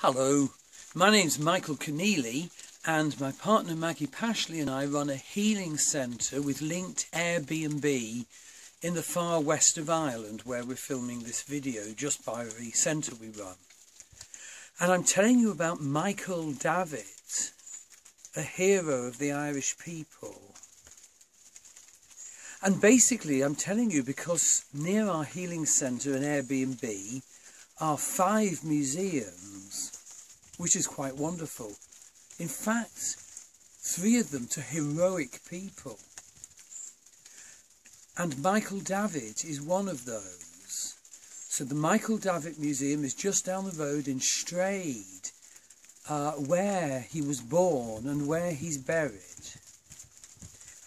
Hello, my name's Michael Conneely and my partner Maggie Pashley and I run a healing centre with linked Airbnb in the far west of Ireland where we're filming this video just by the centre we run. And I'm telling you about Michael Davitt, a hero of the Irish people. And basically I'm telling you because near our healing centre and Airbnb are five museums, which is quite wonderful. In fact, three of them to heroic people. And Michael Davitt is one of those. So the Michael Davitt Museum is just down the road in Straide, uh, where he was born and where he's buried.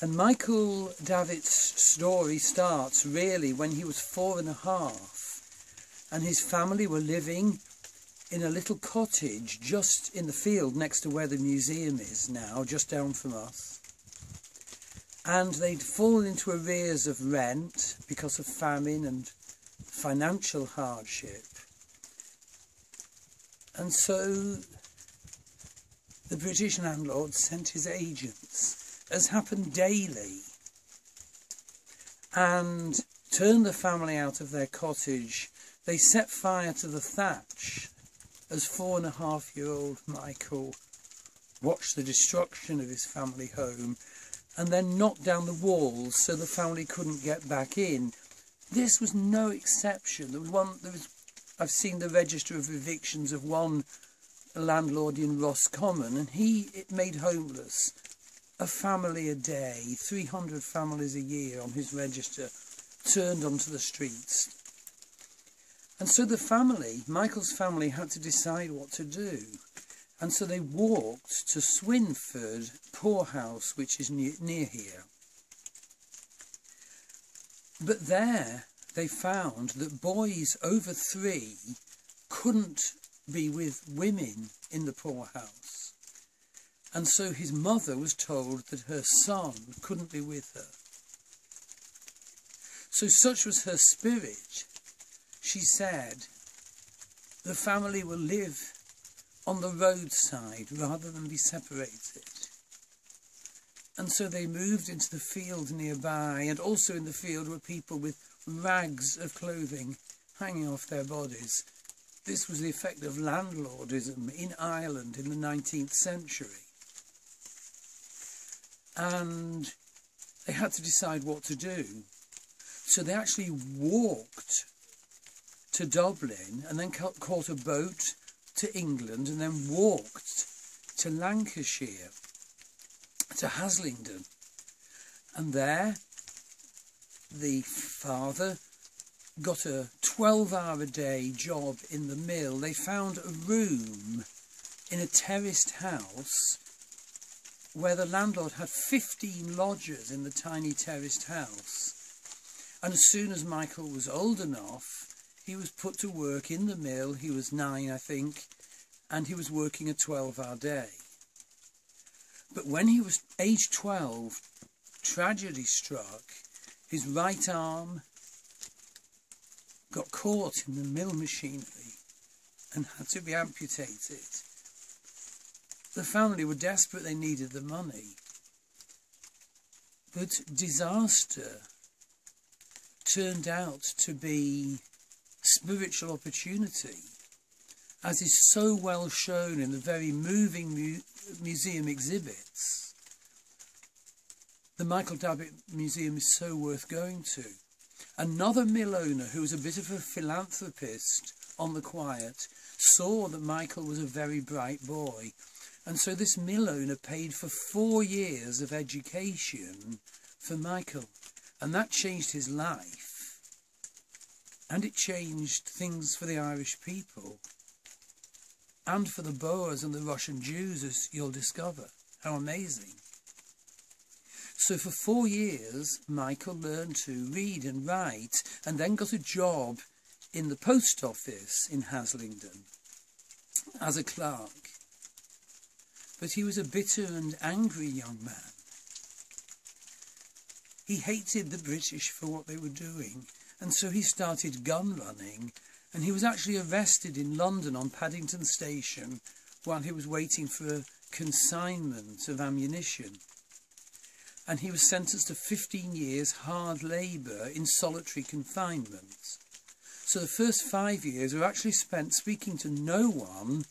And Michael Davitt's story starts really when he was four and a half and his family were living in a little cottage just in the field next to where the museum is now, just down from us. And they'd fallen into arrears of rent because of famine and financial hardship. And so the British landlord sent his agents, as happened daily, and turned the family out of their cottage they set fire to the thatch as four and a half year old Michael watched the destruction of his family home and then knocked down the walls so the family couldn't get back in. This was no exception. There was one there was I've seen the register of evictions of one landlord in Roscommon and he it made homeless a family a day, 300 families a year on his register turned onto the streets and so the family, Michael's family, had to decide what to do. And so they walked to Swinford Poorhouse, which is near, near here. But there they found that boys over three couldn't be with women in the poorhouse. And so his mother was told that her son couldn't be with her. So such was her spirit she said, the family will live on the roadside rather than be separated. And so they moved into the field nearby, and also in the field were people with rags of clothing hanging off their bodies. This was the effect of landlordism in Ireland in the 19th century. And they had to decide what to do. So they actually walked to Dublin and then caught a boat to England and then walked to Lancashire, to Haslingden. And there the father got a 12 hour a day job in the mill. They found a room in a terraced house where the landlord had 15 lodgers in the tiny terraced house. And as soon as Michael was old enough, he was put to work in the mill. He was nine, I think, and he was working a 12 hour day. But when he was age 12, tragedy struck. His right arm got caught in the mill machinery and had to be amputated. The family were desperate, they needed the money. But disaster turned out to be spiritual opportunity, as is so well shown in the very moving mu museum exhibits. The Michael Davitt Museum is so worth going to. Another mill owner who was a bit of a philanthropist on the quiet saw that Michael was a very bright boy. And so this mill owner paid for four years of education for Michael. And that changed his life. And it changed things for the Irish people and for the Boers and the Russian Jews, as you'll discover. How amazing. So for four years, Michael learned to read and write and then got a job in the post office in Haslingden as a clerk. But he was a bitter and angry young man. He hated the British for what they were doing and so he started gun running And he was actually arrested in London on Paddington Station while he was waiting for a consignment of ammunition. And he was sentenced to 15 years hard labour in solitary confinement. So the first five years were actually spent speaking to no one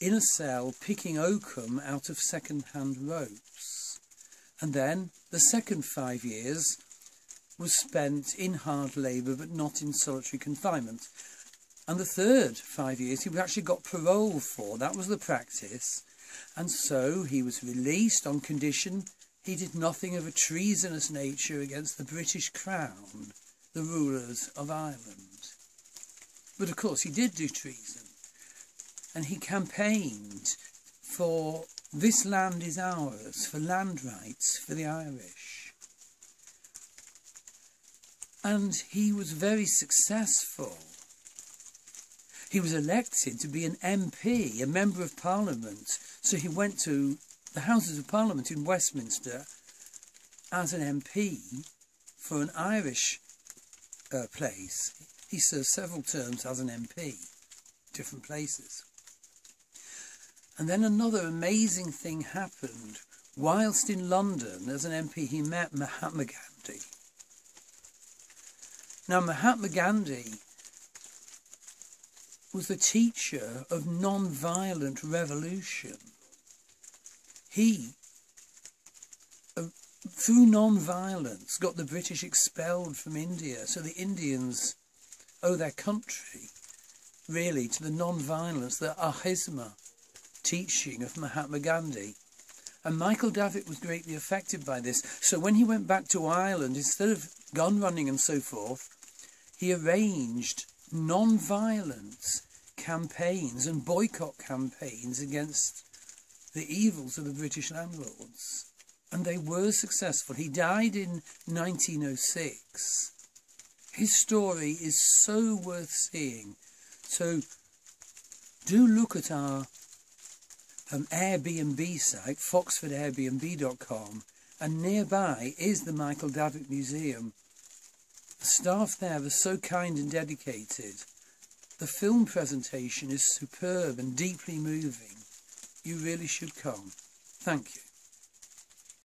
in a cell picking oakum out of second-hand ropes. And then the second five years was spent in hard labour but not in solitary confinement. And the third five years he actually got parole for. That was the practice. And so he was released on condition he did nothing of a treasonous nature against the British Crown, the rulers of Ireland. But of course, he did do treason. And he campaigned for this land is ours, for land rights for the Irish. And he was very successful. He was elected to be an MP, a Member of Parliament. So he went to the Houses of Parliament in Westminster as an MP for an Irish uh, place. He served several terms as an MP, different places. And then another amazing thing happened. Whilst in London as an MP, he met Mahatma Gandhi. Now, Mahatma Gandhi was the teacher of non-violent revolution. He, uh, through non-violence, got the British expelled from India. So the Indians owe their country, really, to the non-violence, the Ahimsa teaching of Mahatma Gandhi. And Michael Davitt was greatly affected by this. So when he went back to Ireland, instead of gun running and so forth, he arranged non-violence campaigns and boycott campaigns against the evils of the British landlords. And they were successful. He died in 1906 his story is so worth seeing. So do look at our um, Airbnb site, foxfordairbnb.com, and nearby is the Michael Davitt Museum. The staff there are so kind and dedicated. The film presentation is superb and deeply moving. You really should come. Thank you.